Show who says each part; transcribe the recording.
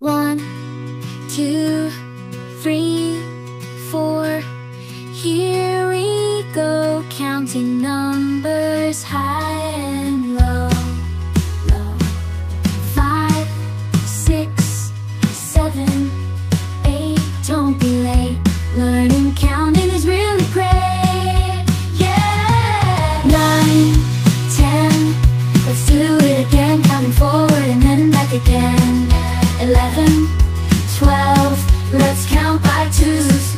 Speaker 1: One, two, three, four. Here we go, counting numbers high and low. low. Five, six, seven, eight. Don't be late. twelve. Let's count by twos.